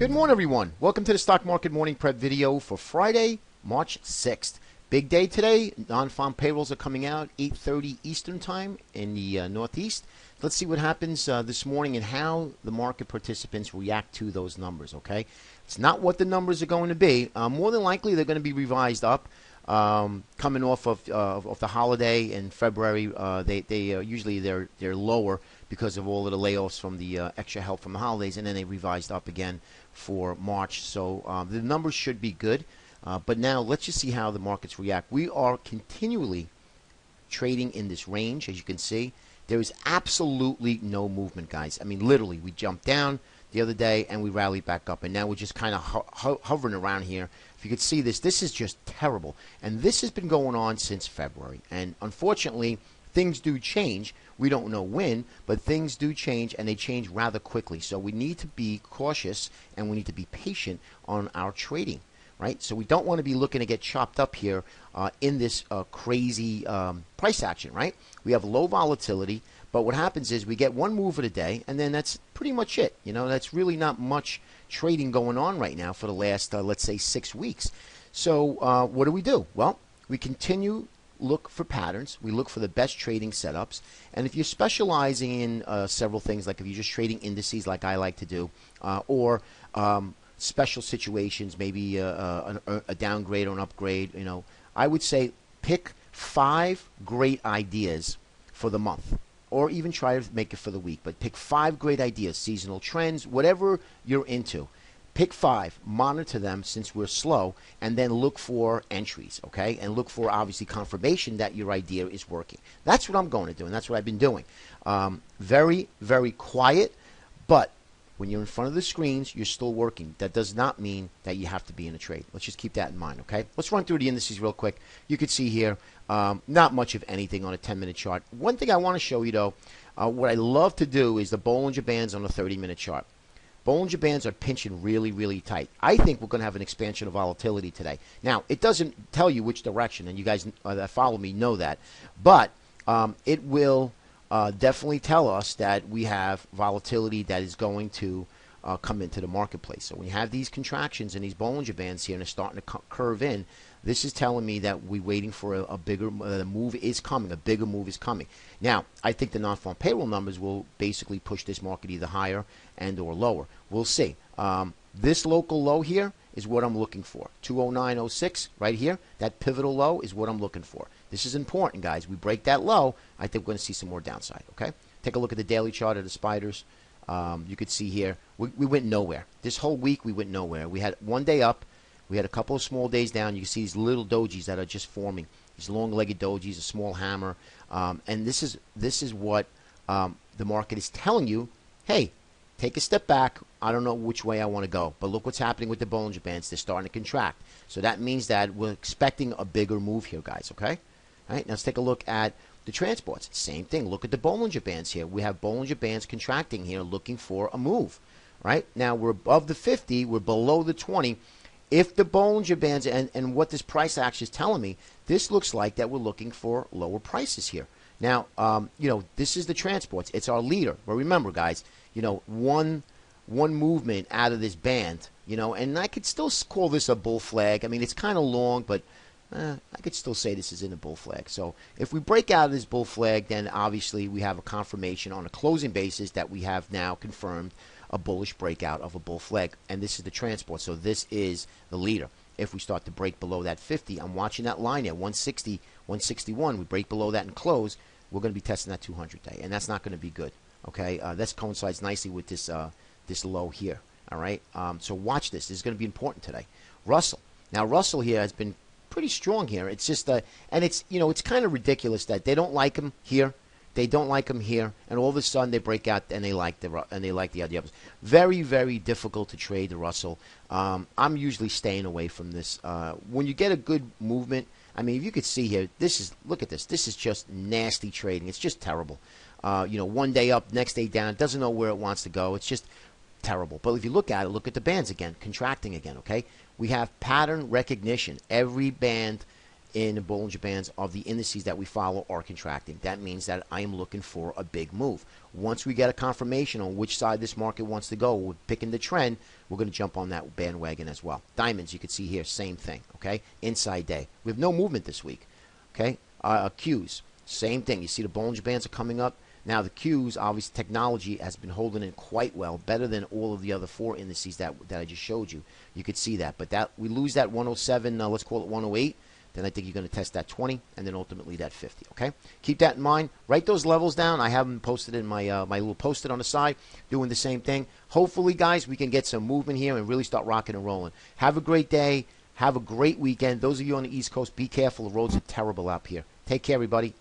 Good morning, everyone. Welcome to the Stock Market Morning Prep video for Friday, March 6th. Big day today. Non-farm payrolls are coming out 8:30 Eastern Time in the uh, Northeast. Let's see what happens uh, this morning and how the market participants react to those numbers. Okay, it's not what the numbers are going to be. Uh, more than likely, they're going to be revised up. Um, coming off of, uh, of the holiday in February, uh, they they uh, usually they're they're lower because of all of the layoffs from the extra help from the holidays, and then they revised up again for March. So um, the numbers should be good. Uh, but now let's just see how the markets react. We are continually trading in this range, as you can see. There is absolutely no movement, guys. I mean, literally, we jumped down the other day and we rallied back up, and now we're just kind of ho- ho- hovering around here. If you could see this, this is just terrible. And this has been going on since February. And unfortunately, things do change. We don't know when, but things do change and they change rather quickly. So we need to be cautious and we need to be patient on our trading, right? So we don't want to be looking to get chopped up here uh, in this uh, crazy um, price action, right? We have low volatility, but what happens is we get one move of the day and then that's pretty much it. You know, that's really not much trading going on right now for the last, uh, let's say, six weeks. So uh, what do we do? Well, we continue look for patterns. We look for the best trading setups. And if you're specializing in uh, several things, like if you're just trading indices, like I like to do, uh, or um, special situations, maybe a, a, a, downgrade or an upgrade, you know, I would say pick five great ideas for the month. Or even try to make it for the week, but pick five great ideas, seasonal trends, whatever you're into Pick five, monitor them since we're slow, and then look for entries, okay? And look for obviously confirmation that your idea is working. That's what I'm going to do, and that's what I've been doing. Um, very, very quiet, but when you're in front of the screens, you're still working. That does not mean that you have to be in a trade. Let's just keep that in mind, okay? Let's run through the indices real quick. You can see here, um, not much of anything on a 10 minute chart. One thing I want to show you, though, uh, what I love to do is the Bollinger Bands on a 30 minute chart. Bollinger Bands are pinching really, really tight. I think we're going to have an expansion of volatility today. Now, it doesn't tell you which direction, and you guys uh, that follow me know that, but um, it will uh, definitely tell us that we have volatility that is going to uh, come into the marketplace. So when you have these contractions and these Bollinger Bands here and they're starting to curve in, this is telling me that we're waiting for a, a bigger uh, move is coming. A bigger move is coming. Now, I think the non-farm payroll numbers will basically push this market either higher and or lower. We'll see. Um, this local low here is what I'm looking for. 209.06 right here. That pivotal low is what I'm looking for. This is important, guys. We break that low, I think we're going to see some more downside. Okay. Take a look at the daily chart of the spiders. Um, you could see here we, we went nowhere. This whole week we went nowhere. We had one day up we had a couple of small days down. You can see these little dojis that are just forming. These long-legged dojis, a small hammer, um, and this is this is what um, the market is telling you. Hey, take a step back. I don't know which way I want to go, but look what's happening with the Bollinger Bands. They're starting to contract. So that means that we're expecting a bigger move here, guys. Okay. All right. Now let's take a look at the transports. Same thing. Look at the Bollinger Bands here. We have Bollinger Bands contracting here, looking for a move. Right now we're above the 50. We're below the 20 if the Bollinger Bands and, and what this price action is telling me, this looks like that we're looking for lower prices here. Now, um, you know, this is the transports. It's our leader. But remember, guys, you know, one one movement out of this band, you know, and I could still call this a bull flag. I mean, it's kind of long, but eh, I could still say this is in a bull flag. So if we break out of this bull flag, then obviously we have a confirmation on a closing basis that we have now confirmed a bullish breakout of a bull flag. And this is the transport. So this is the leader. If we start to break below that 50, I'm watching that line at 160, 161. We break below that and close, we're going to be testing that 200 day. And that's not going to be good. Okay, uh, that coincides nicely with this uh, this low here. All right, um, so watch this. This is going to be important today. Russell. Now Russell here has been pretty strong here. It's just uh, and it's you know it's kind of ridiculous that they don't like him here they don't like him here, and all of a sudden they break out and they like the and they like the other. Very, very difficult to trade the Russell. Um, I'm usually staying away from this. Uh, when you get a good movement, I mean, if you could see here, this is look at this. This is just nasty trading. It's just terrible. Uh, you know, one day up, next day down. It doesn't know where it wants to go. It's just terrible. But if you look at it, look at the bands again, contracting again, okay? We have pattern recognition. Every band in the Bollinger Bands of the indices that we follow are contracting. That means that I am looking for a big move. Once we get a confirmation on which side this market wants to go, we're picking the trend, we're going to jump on that bandwagon as well. Diamonds, you can see here, same thing, okay? Inside day. We have no movement this week, okay? Uh, Qs, same thing. You see the Bollinger Bands are coming up. Now the Qs, obviously, technology has been holding in quite well, better than all of the other four indices that that I just showed you. You could see that, but that we lose that 107. Uh, let's call it 108 then I think you're going to test that 20 and then ultimately that 50. Okay, keep that in mind. Write those levels down. I have them posted in my uh, my little post-it on the side, doing the same thing. Hopefully, guys, we can get some movement here and really start rocking and rolling. Have a great day. Have a great weekend. Those of you on the East Coast, be careful. The roads are terrible out here. Take care, everybody.